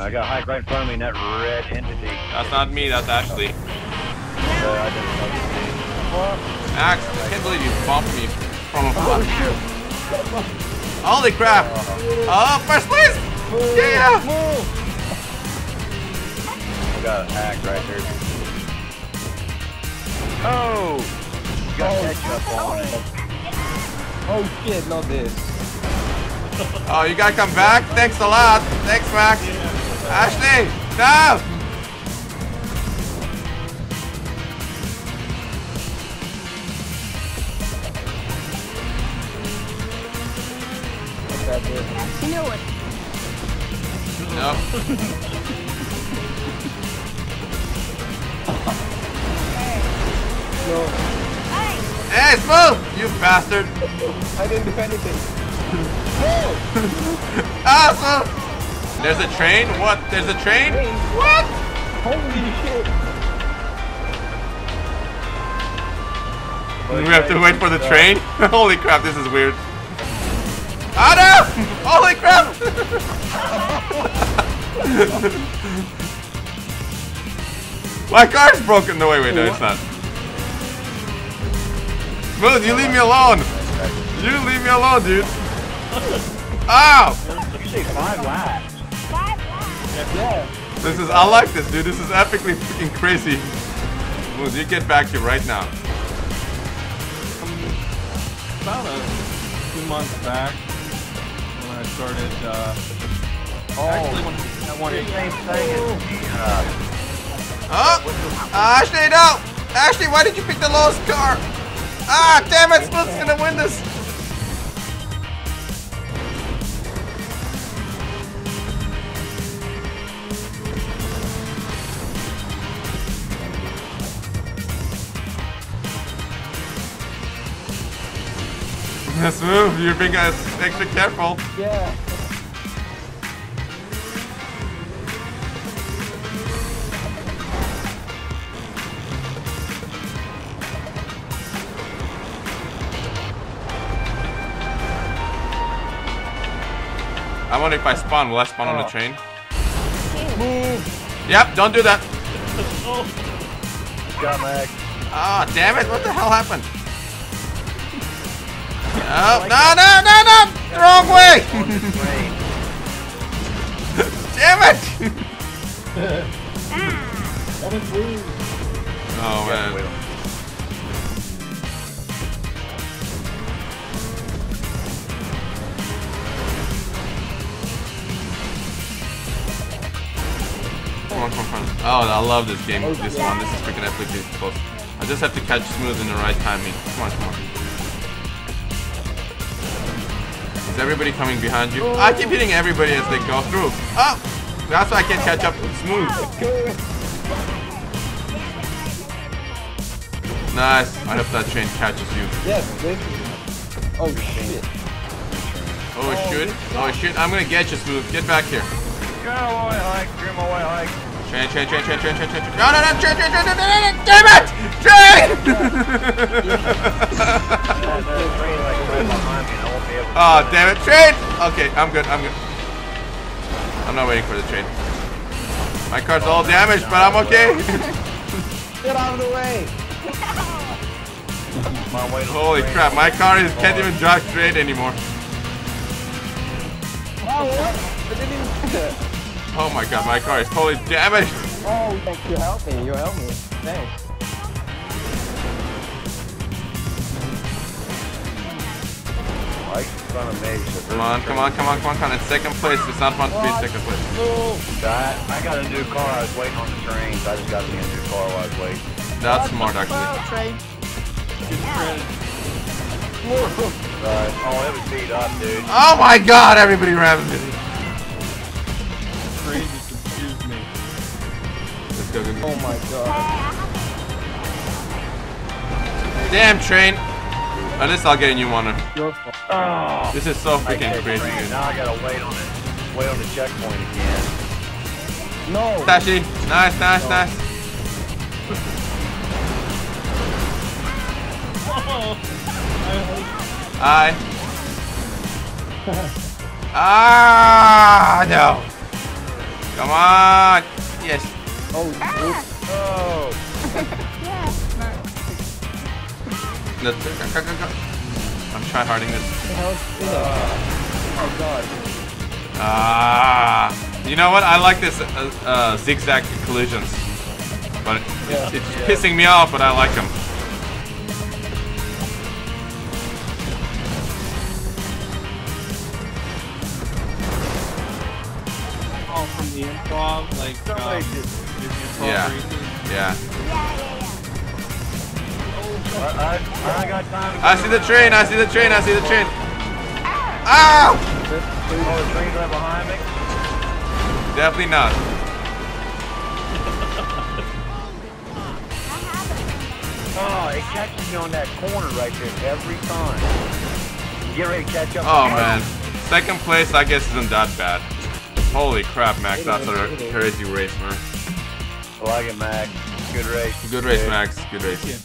I got Hike right in front of me in that red entity. That's not me, that's Ashley. Uh, I didn't know you did. Ax, I can't believe you bumped me from afar. Holy crap! Oh, first place! Yeah! I got a hack right there. Oh! You got ketchup on it. Oh shit, not this. Oh, you gotta come back? Thanks a lot. Thanks, Max. Ashley, no! What's that dude? You know it. Nope. No, Hey, smooth! You bastard! I didn't do anything. Ah, smooth! There's a train? What? There's a train? What? Holy shit. We have to wait for the train? Holy crap, this is weird. Oh no! Holy crap! My car's broken. No, wait, wait, no, it's not. Smooth, you leave me alone. You leave me alone, dude. Ow! You say five laps. Yeah. This is, I like this, dude. This is epically freaking crazy. Smooth, you get back here right now. About a two months back when I started. Uh, Actually, when I wanted. Same thing as the, uh, Oh! Ashley, no! Ashley, why did you pick the lowest car? Ah, damn it! Smooth's gonna win this! Smooth, you're being uh, extra careful. Yeah. I wonder if I spawn, will I spawn on the Oh. train? Yep, don't do that. got Max. Ah, damn it, what the hell happened? Oh, no, no, no, no! Wrong way! Damn it! That is weird. Oh, man. Come on, come on, come on. Oh, I love this game. This one, this is freaking close. I just have to catch smooth in the right timing. Come on, come on. Is everybody coming behind you? I keep hitting everybody as they go through. Oh! That's why I can't catch up smooth. Nice. I hope that train catches you. Yes, this. Oh shit. Oh shit. Oh shit. I'm gonna get you, smooth. Get back here. Go away, Hike. Dream away, Hike. Train, train, train, train, train, train, train, train. No, no, no, train, train, train, train, train, train. Damn it! Train! oh, damn it. Train! Okay, I'm good, I'm good. I'm not waiting for the train. My car's all damaged, but I'm okay. Get out of the way. My way to Holy crap, my car is, can't even drive straight anymore. Oh? I didn't even. Oh my god, my car is totally damaged. Oh, thank you. Help me. You help me. Thanks. Hike's in front of me. Come on, come on, come on, come on, come on. It's second place. It's not fun to be second place. I, I got a new car. I was waiting on the train, so I just got me a new car while I was waiting. That's smart, actually. train. Get credit. Right. Oh, it was beat up, dude. Oh my god, everybody rammed me. Train just confused me. Let's go, go, go. Oh my god. Damn train. At least I'll get a new one. Your fault. Oh, This is so freaking crazy, dude. Now I gotta wait on it. Wait on the checkpoint again. No. Tashi, nice, nice, nice. Hi. Ah, no. Come on! Yes. Oh, oops. Oh, No, go, go, go, go. I'm try harding this. What the hell is that? Oh god. Ah, you know what? I like this uh, uh, zigzag collisions, but it, Yeah. it's pissing me off. But I like them. Oh, from the improv, like um, just- the improv Yeah. races. Yeah. I, I, I got time. I see the train. I see the train. I see the train. Ow! Oh, the train's right behind me. Definitely not. Oh, it catches me on that corner right there every time. Get ready to catch up. Oh man. Second place, I guess, isn't that bad. Holy crap, Max. That's a crazy race, man. I like it, Max. Good race. Good race, Max. Good race.